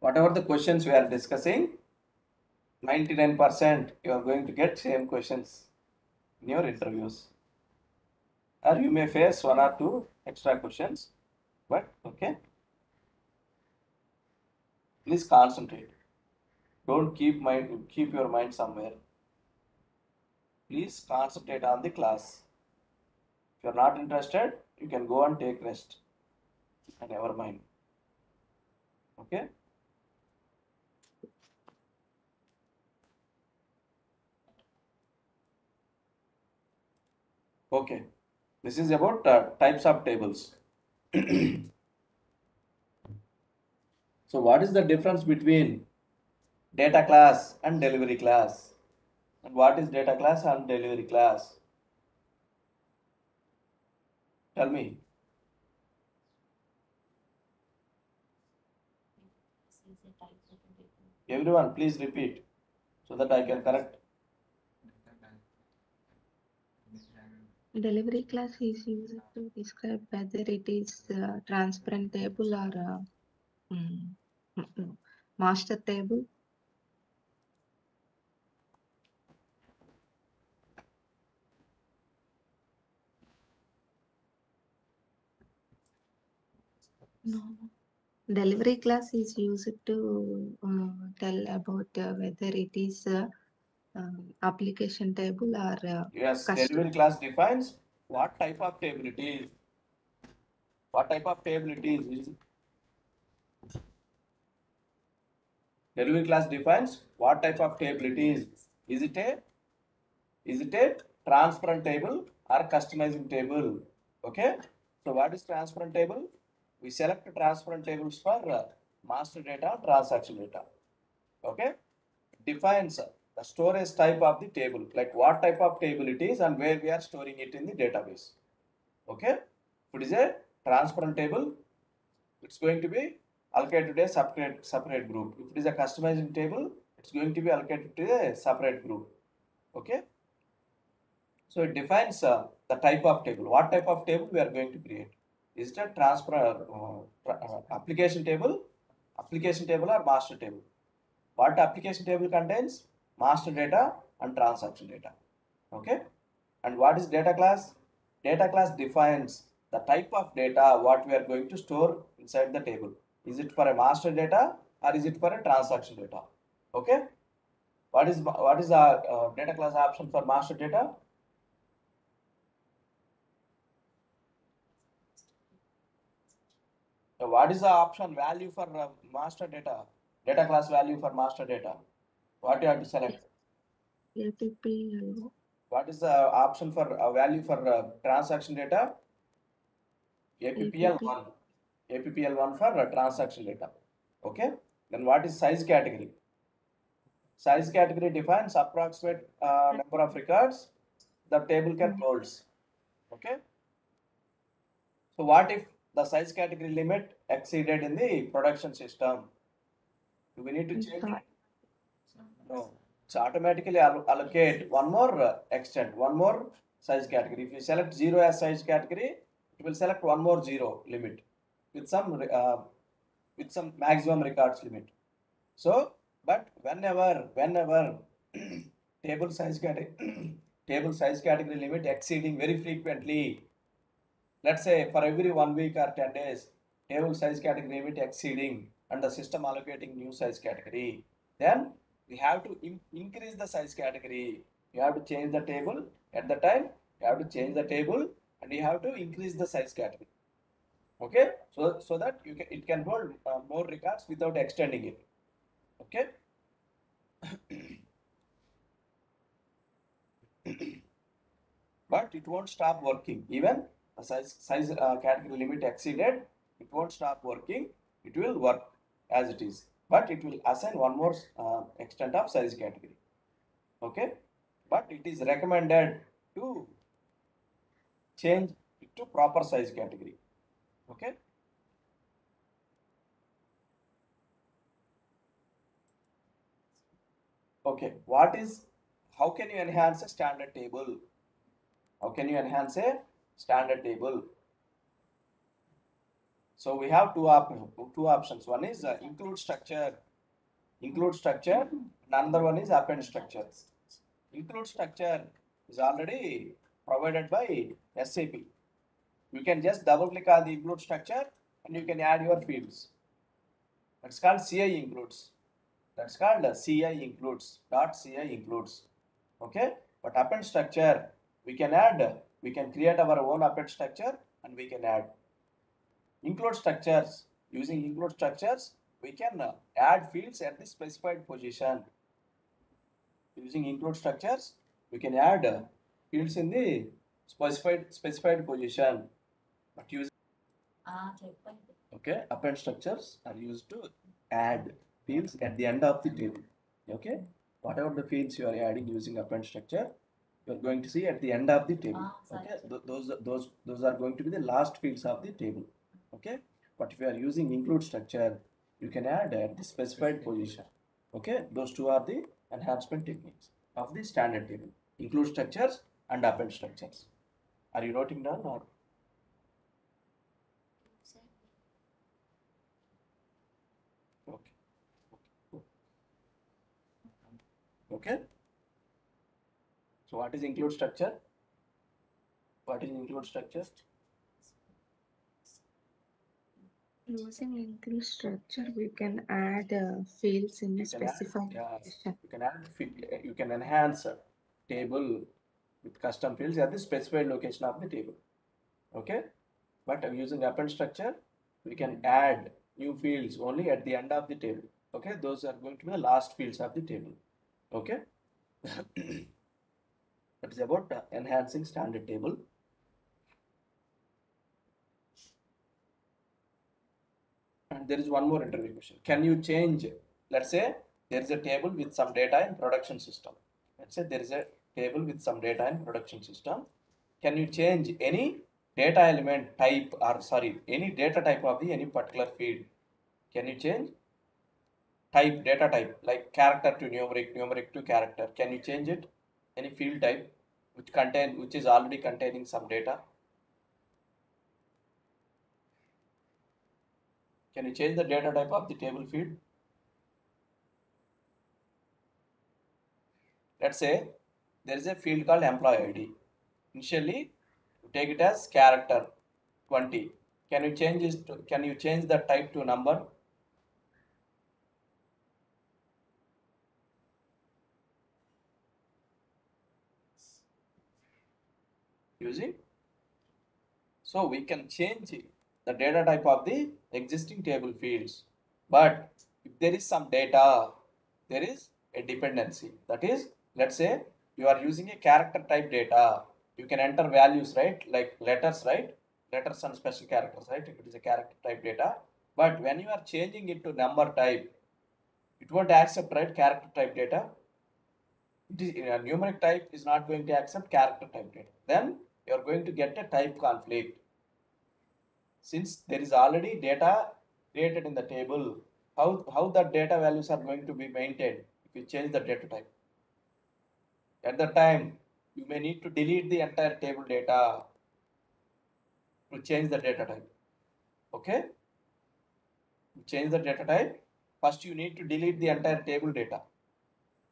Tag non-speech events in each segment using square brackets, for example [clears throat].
whatever the questions we are discussing, 99% you are going to get same questions in your interviews. Or you may face one or two extra questions, but okay. Please concentrate. Don't keep mind keep your mind somewhere. Please concentrate on the class. If you're not interested, you can go and take rest. And never mind. Okay? Okay. This is about uh, types of tables. [clears throat] So what is the difference between data class and delivery class? And what is data class and delivery class? Tell me. Everyone, please repeat so that I can correct. Delivery class is used to describe whether it is uh, transparent table or uh, mm, mm, no, master table. No. Delivery class is used to uh, tell about uh, whether it is a um, application table or uh, Yes, Custom. delivery class defines what type of table it is. What type of table it is. is Delivery class defines what type of table it is. Is it a is it a transparent table or customizing table? Okay. So what is transparent table? We select transparent tables for uh, master data, transaction data. Okay. Defines uh, the storage type of the table, like what type of table it is and where we are storing it in the database. Okay. If it is a transparent table, it's going to be allocated to a separate separate group. If it is a customizing table, it's going to be allocated to a separate group. Okay. So it defines uh, the type of table. What type of table we are going to create? Is it a transfer uh, uh, application table, application table or master table? What application table contains? Master data and transaction data. Okay. And what is data class? Data class defines the type of data what we are going to store inside the table. Is it for a master data or is it for a transaction data? Okay. What is what is the uh, data class option for master data? So what is the option value for uh, master data? Data class value for master data. What you have to select? APP What is the option for uh, value for uh, transaction data? APPL1. APPL1 for uh, transaction data. Okay. Then what is size category? Size category defines approximate uh, number of records the table can holds. Okay. So what if the size category limit exceeded in the production system? Do we need to change? No. So automatically allocate one more uh, extent, one more size category. If you select zero as size category, it will select one more zero limit with some uh, with some maximum records limit. So, but whenever whenever [clears throat] table size category [clears throat] table size category limit exceeding very frequently, let's say for every one week or ten days, table size category limit exceeding and the system allocating new size category, then we have to in- increase the size category. You have to change the table at the time. You have to change the table and you have to increase the size category. Okay, so so that you can it can hold uh, more records without extending it. Okay. [coughs] but it won't stop working even the size size uh, category limit exceeded it won't stop working it will work as it is but it will assign one more uh, extent of size category. Okay? But it is recommended to change it to proper size category. Okay? Okay. What is how can you enhance a standard table? How can you enhance a standard table So we have two two options. One is uh, include structure, include structure. and Another one is append structure. Include structure is already provided by SAP. You can just double click on the include structure and you can add your fields. That's called CI includes. That's called uh, CI includes. Dot CI includes. Okay. But append structure we can add. We can create our own append structure and we can add include structures. Using include structures, we can uh, add fields at the specified position. Using include structures, we can add uh, fields in the specified specified position. But use okay append structures are used to add fields at the end of the table. Okay, whatever the fields you are adding using append structure, you are going to see at the end of the table. Okay, those those those are going to be the last fields of the table okay? But if you are using include structure you can add at the specified position. Okay? Those two are the enhancement techniques of the standard table. Include structures and append structures. Are you noting down or? Okay. Okay? So what is include structure? What is include structure Using include structure, we can add uh, fields in a You add, specified yeah. you can add you can enhance a table with custom fields at the specified location of the table okay? But uh, using append structure we can add new fields only at the end of the table okay? Those are going to be the last fields of the table okay? [clears throat] That is about uh, enhancing standard table and there is one more interview question. Can you change let's say there is a table with some data in production system. Let's say there is a table with some data in production system. Can you change any data element type or sorry any data type of the any particular field? Can you change? Type data type like character to numeric numeric to character. Can you change it? Any field type which contain which is already containing some data can you change the data type of the table field? Let's say there is a field called employee id initially take it as character 20 can you change this to, can you change the type to number? Using so we can change the data type of the existing table fields. But if there is some data there is a dependency. That is let's say you are using a character type data. You can enter values right? Like letters right? Letters and special characters right? If it is a character type data. But when you are changing it to number type it won't accept right character type data? It is uh, numeric type is not going to accept character type data. Then you are going to get a type conflict since there is already data created in the table how how the data values are going to be maintained if you change the data type? At the time you may need to delete the entire table data to change the data type okay? Change the data type first you need to delete the entire table data.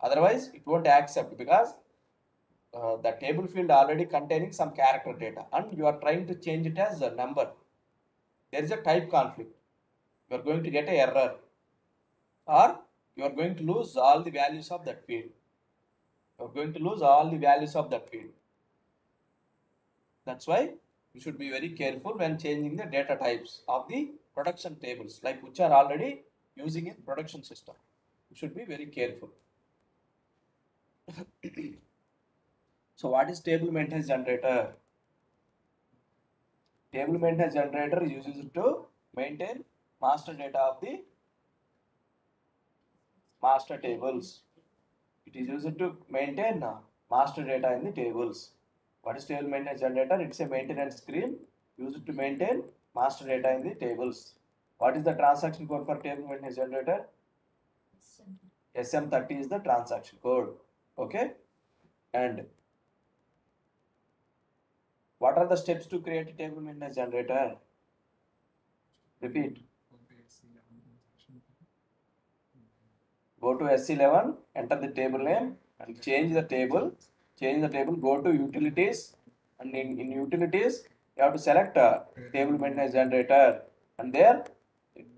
Otherwise it won't accept because uh, the table field already containing some character data and you are trying to change it as a number there is a type conflict. You are going to get an error. Or you are going to lose all the values of that field. You are going to lose all the values of that field. That's why you should be very careful when changing the data types of the production tables like which are already using in production system. You should be very careful. [coughs] So what is table maintenance generator table maintenance generator is used to maintain master data of the master tables it is used to maintain uh, master data in the tables what is table maintenance generator it's a maintenance screen used to maintain master data in the tables what is the transaction code for table maintenance generator sm30 is the transaction code okay and what are the steps to create a table maintenance generator Repeat. Go to S11, enter the table name and change the table. Change the table, go to utilities and in, in utilities, you have to select a table maintenance generator and there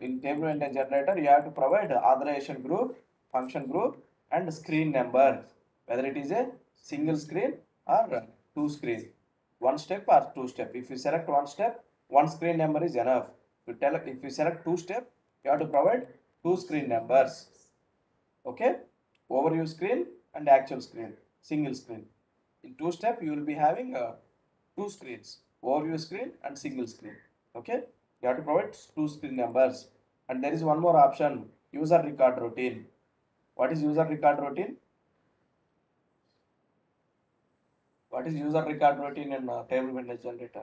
in table maintenance generator, you have to provide authorization group, function group and screen number, whether it is a single screen or two screen, one step or two step. If you select one step, one screen number is enough. You tell if you select two step, you have to provide two screen numbers. Okay, overview screen and actual screen, single screen. In two step, you will be having uh, two screens, overview screen and single screen. Okay, you have to provide two screen numbers. And there is one more option, user record routine. What is user record routine? What is user record routine in uh, table maintenance generator?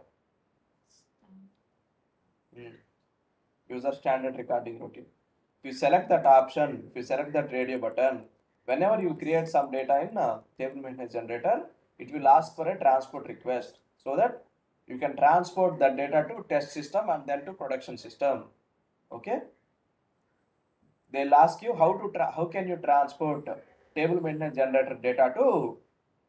Hmm. User standard recording routine. If you select that option, if you select that radio button, whenever you create some data in uh, table maintenance generator, it will ask for a transport request so that you can transport that data to test system and then to production system. Okay. They'll ask you how to how can you transport table maintenance generator data to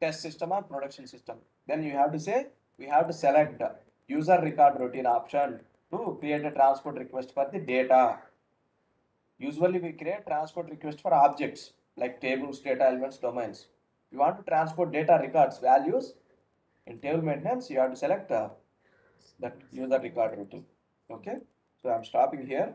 test system or production system. Then you have to say we have to select user record routine option to create a transport request for the data. Usually we create transport request for objects like tables, data elements, domains. You want to transport data records, values in table maintenance, you have to select uh, that user record routine. Okay, so I'm stopping here.